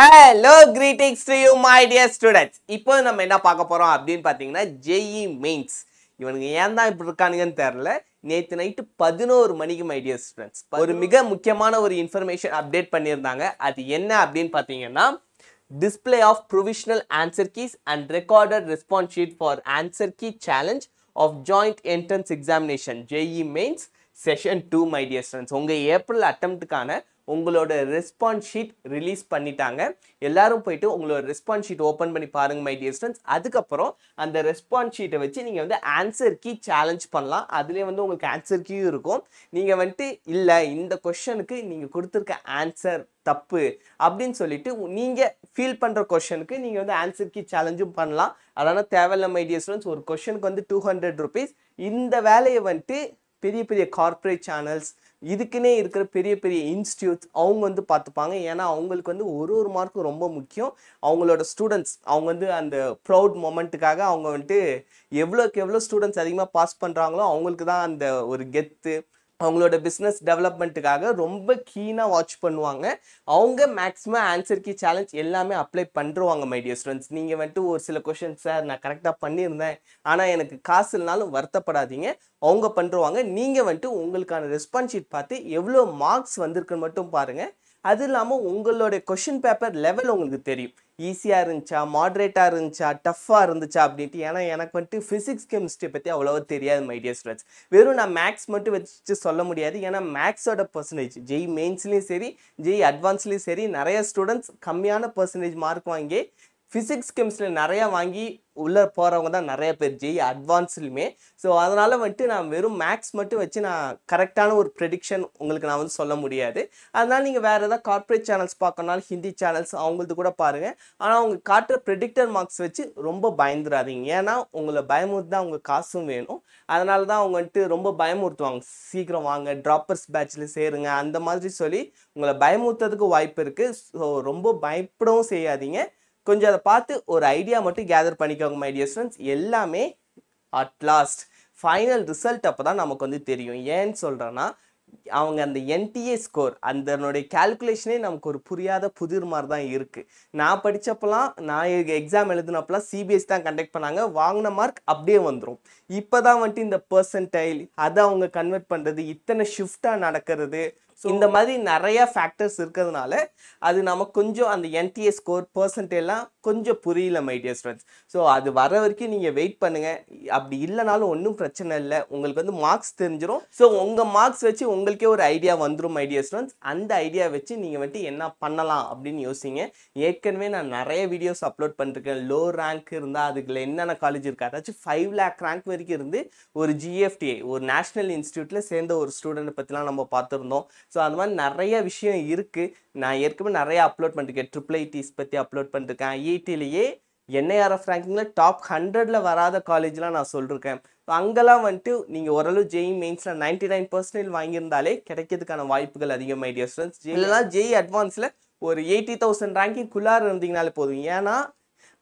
Hello greetings to you my dear students இப்போ நம்ம என்ன பார்க்க போறோம் அப்படின்னு பார்த்தீங்கன்னா ஜேஇ மெயின்ஸ் இவனுங்க ஏன் தான் இப்படி இருக்கானுங்கன்னு தெரில நேற்று நைட்டு பதினோரு மணிக்கு மை டியர் ஸ்டூடெண்ட்ஸ் ஒரு மிக முக்கியமான ஒரு இன்ஃபர்மேஷன் அப்டேட் பண்ணியிருந்தாங்க. அது என்ன அப்படின்னு பார்த்தீங்கன்னா display of provisional answer keys and recorded response sheet for answer key challenge of joint entrance examination JE mains session 2 my dear students. உங்க ஏப்ரல் அட்டம்ப்ட்டுக்கான உங்களோட ரெஸ்பான்ஸ் ஷீட் ரிலீஸ் பண்ணிட்டாங்க. எல்லாரும் போயிட்டு உங்களோட ரெஸ்பான்ஸ் ஷீட் ஓப்பன் பண்ணி பாருங்க மை டியர் ஸ்டூடெண்ட்ஸ் அதுக்கப்புறம் அந்த ரெஸ்பான்ஸ் ஷீட்டை வச்சு நீங்கள் வந்து ஆன்சர் கீ சேலஞ்ச் பண்ணலாம். அதுலேயே வந்து உங்களுக்கு ஆன்சர் கீயும் இருக்கும். நீங்கள் வந்துட்டு இல்லை இந்த கொஷனுக்கு நீங்கள் கொடுத்துருக்க ஆன்சர் தப்பு அப்படின்னு சொல்லிட்டு நீங்கள் ஃபீல் பண்ணுற கொஷனுக்கு நீங்கள் வந்து ஆன்சர் கீ சேலஞ்சும் பண்ணலாம். அதனால் தேவையில்ல மை டியர் ஸ்டூடெண்ட்ஸ் ஒரு கொஷனுக்கு வந்து டூ ஹண்ட்ரட் ருபீஸ் இந்த வேலையை வந்துட்டு பெரிய பெரிய கார்ப்பரேட் சேனல்ஸ் இதுக்குன்னே இருக்கிற பெரிய பெரிய இன்ஸ்டியூட்ஸ் அவங்க வந்து பார்த்துப்பாங்க. ஏன்னா அவங்களுக்கு வந்து ஒரு ஒரு மார்க்கும் ரொம்ப முக்கியம். அவங்களோட ஸ்டூடெண்ட்ஸ் அவங்க வந்து அந்த ப்ரௌட் மொமெண்ட்டுக்காக அவங்க வந்துட்டு எவ்வளோக்கு எவ்வளோ ஸ்டூடெண்ட்ஸ் அதிகமாக பாஸ் பண்ணுறாங்களோ அவங்களுக்கு தான் அந்த ஒரு கெத்து அவங்களோட பிஸ்னஸ் டெவலப்மெண்ட்டுக்காக ரொம்ப கீனாக வாட்ச் பண்ணுவாங்க. அவங்க மேக்ஸிமம் ஆன்சர் கீ சேலஞ்ச் எல்லாமே அப்ளை பண்ணுறவாங்க மைடியர் ஸ்டூடெண்ட்ஸ் நீங்கள் வந்துட்டு ஒரு சில கொஷின்ஸ் சார் நான் கரெக்டாக பண்ணியிருந்தேன். ஆனால் எனக்கு காசு இல்லைனாலும் வருத்தப்படாதீங்க. அவங்க பண்ணுறவாங்க நீங்கள் வந்துட்டு உங்களுக்கான ரெஸ்பான்ஸ் ஷீட் பார்த்து எவ்வளோ மார்க்ஸ் வந்திருக்குன்னு மட்டும் பாருங்கள் அது இல்லாமல் உங்களோட கொஷின் பேப்பர் லெவல் உங்களுக்கு தெரியும். ஈஸியாக இருந்துச்சா? மாட்ரேட்டாக இருந்துச்சா? டஃப்பாக இருந்துச்சா? அப்படின்ட்டு. ஏன்னா எனக்கு வந்துட்டு ஃபிசிக்ஸ் கெமிஸ்ட்ரி பற்றி அவ்வளோவா தெரியாது மை டியர் ஸ்டூடெண்ட்ஸ் வெறும் நான் மேக்ஸ் மட்டும் வச்சு சொல்ல முடியாது. ஏன்னா மேக்ஸோட பர்சன்டேஜ் ஜெய் மெயின்ஸ்லேயும் சரி ஜெய் அட்வான்ஸ்லேயும் சரி நிறைய ஸ்டூடெண்ட்ஸ் கம்மியான பர்சன்டேஜ் மார்க் வாங்கி ஃபிசிக்ஸ் கெமிஸ்ட்ரியில் நிறையா வாங்கி உள்ளே போகிறவங்க தான் நிறைய பேர் ஜெய் அட்வான்ஸ்லையுமே ஸோ அதனால் வந்துட்டு நான் வெறும் மேக்ஸ் மட்டும் வச்சு நான் கரெக்டான ஒரு ப்ரெடிக்ஷன் உங்களுக்கு நான் வந்து சொல்ல முடியாது. அதனால் நீங்கள் வேறு எதாவது கார்ப்பரேட் சேனல்ஸ் பார்க்கணுனாலும் ஹிந்தி சேனல்ஸ் அவங்களது கூட பாருங்கள் ஆனால் அவங்க காட்டுற ப்ரெடிக்டர் மார்க்ஸ் வச்சு ரொம்ப பயந்துடாதீங்க ஏன்னா உங்களை பயமுறுத்து தான் அவங்க காசும் வேணும். அதனால தான் அவங்க வந்துட்டு ரொம்ப பயமுறுத்துவாங்க. சீக்கிரம் வாங்க ட்ராப்பர்ஸ் பேட்சில் சேருங்க அந்த மாதிரி சொல்லி உங்களை பயமுறுத்துறதுக்கு வாய்ப்பு இருக்குது ஸோ ரொம்ப பயப்படவும் செய்யாதீங்க. கொஞ்சம் அதை பார்த்து ஒரு ஐடியா மட்டும் கேதர் பண்ணிக்கோங்க மை டியர் ஸ்டூடெண்ட்ஸ் எல்லாமே அட் லாஸ்ட் ஃபைனல் ரிசல்ட் அப்போ தான் நமக்கு வந்து தெரியும். ஏன்னு சொல்கிறேன்னா அவங்க அந்த என்டிஏ ஸ்கோர் அதனுடைய கால்குலேஷனே நமக்கு ஒரு புரியாத புதிர் மாதிரி தான் இருக்குது நான் படித்தப்பெல்லாம் நான் எக்ஸாம் எழுதினப்பெல்லாம் சிபிஎஸ் தான் கண்டக்ட் பண்ணாங்க. வாங்கின மார்க் அப்படியே வந்துடும் இப்போ தான் வந்துட்டு இந்த பர்சன்டைல் அதை அவங்க கன்வெர்ட் பண்ணுறது இத்தனை ஷிஃப்டாக நடக்கிறது இந்த மாதிரி நிறைய ஃபேக்டர்ஸ் இருக்கிறதுனால அது நமக்கு கொஞ்சம் அந்த என்டிஏ ஸ்கோர் பர்சன்டேலாம் கொஞ்சம் புரியல மை டியர் ஸ்டூடெண்ட்ஸ் ஸோ அது வர வரைக்கும் நீங்கள் வெயிட் பண்ணுங்கள் அப்படி இல்லைனாலும் ஒன்றும் பிரச்சனை இல்லை. உங்களுக்கு வந்து மார்க்ஸ் தெரிஞ்சிடும் ஸோ உங்கள் மார்க்ஸ் வச்சு உங்களுக்கே ஒரு ஐடியா வந்துடும் மை டியர் ஸ்டூடெண்ட்ஸ் அந்த ஐடியா வச்சு நீங்கள் வந்துட்டு என்ன பண்ணலாம் அப்படின்னு யோசிங்க. ஏற்கனவே நான் நிறைய வீடியோஸ் அப்லோட் பண்ணிருக்கேன். லோ ரேங்க் இருந்தால் அதுக்குள்ள என்னென்ன காலேஜ் இருக்குது அதாச்சும் ஃபைவ் லேக் ரேங்க் வரைக்கும் இருந்து ஒரு ஜிஎஃப்டிஐ ஒரு நேஷனல் இன்ஸ்டியூட்டில் சேர்ந்த ஒரு ஸ்டூடெண்ட் பற்றிலாம் நம்ம பார்த்துருந்தோம். ஸோ அந்த மாதிரி நிறைய விஷயம் இருக்குது நான் ஏற்கனவே நிறைய அப்லோட் பண்ணிருக்கேன். ட்ரிபிள் ஐடிஸ் பற்றி அப்லோட் பண்ணிருக்கேன். ஐஐடிலேயே என்ஐஆர்எஃப் ரேங்கிங்கில் டாப் ஹண்ட்ரடில் வராத காலேஜ்லாம் நான் சொல்லியிருக்கேன் ஸோ அங்கெல்லாம் வந்துட்டு நீங்கள் ஓரளவு ஜெய் மெயின்ஸில் நைன்டி நைன் பர்சன்டேஜ் வாங்கியிருந்தாலே கிடைக்கிறதுக்கான வாய்ப்புகள் அதிகம் ஐடியா ஸ்டூடெண்ட்ஸ் இல்லைனா ஜெய் அட்வான்ஸில் ஒரு எயிட்டி தௌசண்ட் ரேங்கிங் குள்ளார இருந்தீங்கனாலே போதும். ஏன்னா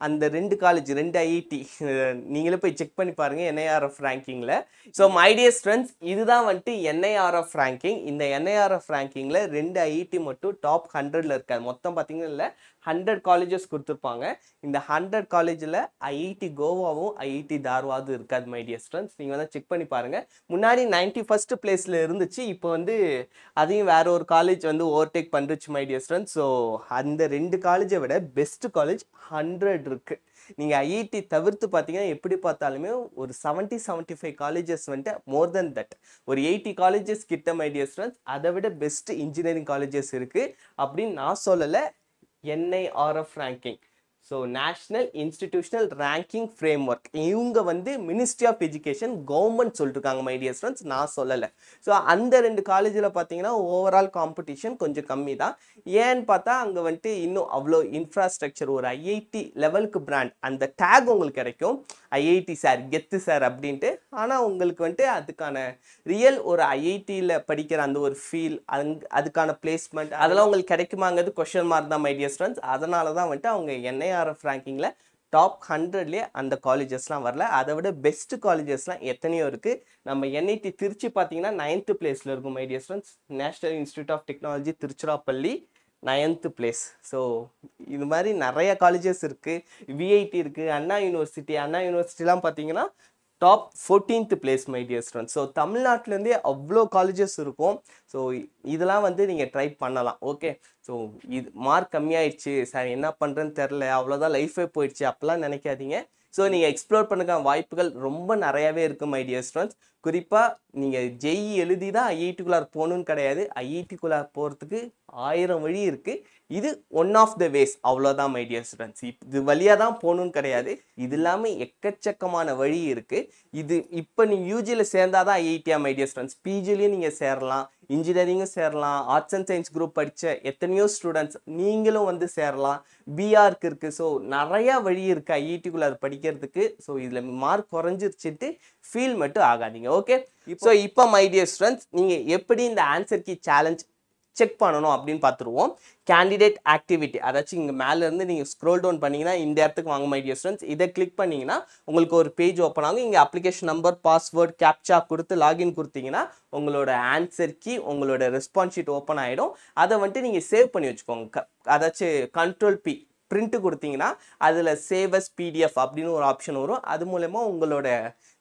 அந்த ரெண்டு காலேஜ் ரெண்டு ஐஐடி நீங்களே போய் செக் பண்ணி பாருங்க என்ஐஆர்எஃப் ரேங்கிங்கில் ஸோ மைடியர் ஸ்ட்ரென்த்ஸ் இதுதான் வந்துட்டு என்ஐஆர்எஃப் ரேங்கிங் இந்த என்ஐஆர்எஃப் ரேங்கிங்கில் ரெண்டு ஐஐடி மட்டும் டாப் ஹண்ட்ரடில் இருக்காது. மொத்தம் பார்த்தீங்கன்னா இல்லை ஹண்ட்ரட் காலேஜஸ் கொடுத்துருப்பாங்க. இந்த ஹண்ட்ரட் காலேஜில் ஐஐடி கோவாவும் ஐஐடி தார்வாதும் இருக்காது மைடியர் ஸ்ட்ரென்த்ஸ் நீங்கள் வந்து செக் பண்ணி பாருங்கள் முன்னாடி நைன்டி ஃபஸ்ட்டு பிளேஸில் இருந்துச்சு இப்போ வந்து அதையும் வேற ஒரு காலேஜ் வந்து ஓவர்டேக் பண்ணுச்சு மைடியர் ஸ்ட்ரென்த் ஸோ அந்த ரெண்டு காலேஜை விட பெஸ்ட் காலேஜ் ஹண்ட்ரட் இருக்குது நீங்கள் ஐஐடி தவிர்த்து பார்த்தீங்கன்னா எப்படி பார்த்தாலுமே ஒரு செவன்ட்டி செவன்ட்டி ஃபைவ் காலேஜஸ் வந்துட்டு மோர் தென் தட் ஒரு எயிட்டி காலேஜஸ் கிட்ட மைடியர் ஸ்டூடெண்ட்ஸ் அதை விட பெஸ்ட் இன்ஜினியரிங் காலேஜஸ் இருக்குது அப்படின்னு நான் சொல்லலை NIRF ranking so national institutional ranking framework இவங்க வந்து மினிஸ்ட்ரி ஆஃப் எஜுகேஷன் கவர்மெண்ட் சொல்லிட்டுருக்காங்க மை டியர் ஸ்டூடெண்ட்ஸ் நான் சொல்லலை. ஸோ அந்த ரெண்டு காலேஜில் பார்த்தீங்கன்னா ஓவரால் காம்படிஷன் கொஞ்சம் கம்மி தான் ஏன்னு பார்த்தா அங்கே வந்துட்டு இன்னும் அவ்வளோ இன்ஃப்ராஸ்ட்ரக்சர் ஒரு ஐஐடி லெவலுக்கு பிராண்ட் அந்த டேக் உங்களுக்கு கிடைக்கும். ஐஐடி சார் கெத்து சார் அப்படின்ட்டு. ஆனால் உங்களுக்கு வந்துட்டு அதுக்கான ரியல் ஒரு ஐஐடியில் படிக்கிற அந்த ஒரு ஃபீல் அங் அதுக்கான பிளேஸ்மெண்ட் அதெல்லாம் உங்களுக்கு கிடைக்குமாங்கிறது கொஷன் மார்க் தான் மை டியர் ஸ்டூடெண்ட்ஸ் அதனால தான் வந்துட்டு அவங்க ஏஆர்எஃப் ரேங்கிங்கில் டாப் ஹண்ட்ரட்லேயே அந்த காலேஜஸ்லாம் வரல. அதை விட பெஸ்ட் காலேஜஸ்லாம் எத்தனையோ இருக்குது நம்ம என்ஐடி திருச்சி பார்த்தீங்கன்னா நைன்த்து பிளேஸில் இருக்கும் my dear students national institute of technology Tiruchirappalli ninth place so இது மாதிரி நிறைய காலேஜஸ் இருக்குது விஐடி இருக்குது அண்ணா யூனிவர்சிட்டி அண்ணா யூனிவர்சிட்டிலாம் பார்த்தீங்கன்னா top fourteenth place my dear student so தமிழ்நாட்டிலேருந்தே அவ்வளோ காலேஜஸ் இருக்கும். ஸோ இதெல்லாம் வந்து நீங்கள் ட்ரை பண்ணலாம். ஓகே ஸோ இது மார்க் கம்மியாயிடுச்சு. சார் என்ன பண்ணுறேன்னு தெரில அவ்வளோதான் லைஃபே போயிடுச்சு. அப்போல்லாம் நினைக்காதீங்க. ஸோ நீங்கள் எக்ஸ்ப்ளோர் பண்ணுற வாய்ப்புகள் ரொம்ப நிறையாவே இருக்குது மை டியர் ஸ்டூடெண்ட்ஸ் குறிப்பாக நீங்கள் ஜெய் எழுதி தான் ஐஐடிக்குள்ளார் போகணுன்னு கிடையாது. ஐஐடிக்குள்ளார் போகிறதுக்கு ஆயிரம் வழி இருக்குது இது ஒன் ஆஃப் த வேஸ் அவ்வளோதான் மை டியர் ஸ்டூடெண்ட்ஸ் இது வழியாக தான் போகணுன்னு கிடையாது. இது இல்லாமல் எக்கச்சக்கமான வழி இருக்குது இது இப்போ நீங்கள் யூஜியில் சேர்ந்தா தான் ஐஐடியா மை டியர் ஸ்டூடெண்ட்ஸ் பிஜிலையும் நீங்கள் சேரலாம். இன்ஜினியரிங்கும் சேரலாம். ஆர்ட்ஸ் அண்ட் சயின்ஸ் குரூப் படித்த எத்தனையோ ஸ்டூடெண்ட்ஸ் நீங்களும் வந்து சேரலாம். பிஆர்க்கு இருக்குது ஸோ நிறையா வழி இருக்குது ஐஐடிக்குள்ளே அது படிக்கிறதுக்கு. ஸோ இதில் மார்க் குறைஞ்சிருச்சுட்டு ஃபீல் மட்டும் ஆகாதீங்க. ஓகே ஸோ இப்போ மை டியர் ஸ்டூடெண்ட்ஸ் நீங்கள் எப்படி இந்த ஆன்சர் கீ சேலஞ்ச் செக் பண்ணணும் அப்படின்னு பார்த்துருவோம் கேண்டிடேட் ஆக்டிவிட்டி அதாச்சும் இங்கே மேலேருந்து நீங்கள் ஸ்க்ரோல் டவுன் பண்ணீங்கன்னா இந்த இடத்துக்கு வாங்க மை டியர் ஸ்டூடெண்ட்ஸ் இதை கிளிக் பண்ணிங்கன்னா உங்களுக்கு ஒரு பேஜ் ஓப்பன் ஆகும். இங்கே அப்ளிகேஷன் நம்பர் பாஸ்வேர்ட் கேப்சா கொடுத்து லாகின் கொடுத்தீங்கன்னா உங்களோட ஆன்சர் கீ உங்களோட ரெஸ்பான்ஸ் ஷீட் ஓப்பன் ஆகிடும் அதை வந்துட்டு நீங்கள் சேவ் பண்ணி வச்சுக்கோங்க. க- அதாச்சும் கண்ட்ரோல் பி பிரிண்ட்டு கொடுத்தீங்கன்னா அதில் சேவஸ் பிடிஎஃப் அப்படின்னு ஒரு ஆப்ஷன் வரும். அது மூலயமா உங்களோட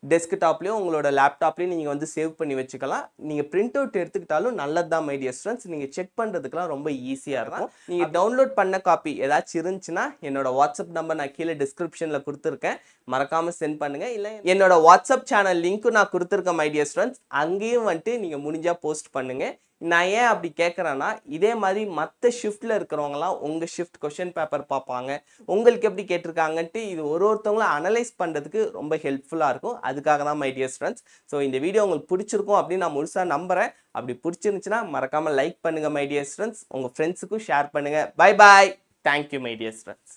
டெஸ்க்டாப்லேயும் உங்களோட லேப்டாப்லேயும் நீங்கள் வந்து சேவ் பண்ணி வச்சுக்கலாம். நீங்கள் பிரிண்ட் அவுட் எடுத்துக்கிட்டாலும் நல்லது தான் மைடியர் ஸ்டூடெண்ட்ஸ் நீங்கள் செக் பண்ணுறதுக்குலாம் ரொம்ப ஈஸியாக இருக்கும். நீங்கள் டவுன்லோட் பண்ண காப்பி ஏதாச்சும் இருந்துச்சுன்னா என்னோட வாட்ஸ்அப் நம்பர் நான் கீழே டிஸ்கிரிப்ஷனில் கொடுத்துருக்கேன். மறக்காமல் சென்ட் பண்ணுங்கள் இல்லை என்னோட வாட்ஸ்அப் சேனல் லிங்க்கும் நான் கொடுத்துருக்கேன் மைடியர் ஸ்டூடெண்ட்ஸ் அங்கேயும் வந்துட்டு நீங்கள் முடிஞ்சால் போஸ்ட் பண்ணுங்கள் நான் ஏன் அப்படி கேட்குறேன்னா இதே மாதிரி மற்ற ஷிஃப்ட்டில் இருக்கிறவங்களாம் உங்கள் ஷிஃப்ட் கொஷின் பேப்பர் பார்ப்பாங்க. உங்களுக்கு எப்படி கேட்டிருக்காங்கன்ட்டு இது ஒரு ஒருத்தவங்களும் அனலைஸ் பண்ணுறதுக்கு ரொம்ப ஹெல்ப்ஃபுல்லாக இருக்கும். அதுக்காக தான் மை டியர் ஃப்ரெண்ட்ஸ் ஸோ இந்த வீடியோ உங்களுக்கு பிடிச்சிருக்கும் அப்படின்னு நான் முழுசாக நம்புகிறேன் அப்படி பிடிச்சிருந்துச்சுன்னா மறக்காமல் லைக் பண்ணுங்கள் மை டியர் ஃப்ரெண்ட்ஸ் உங்கள் ஃப்ரெண்ட்ஸுக்கும் ஷேர் பண்ணுங்கள் bye bye thank you my dear friends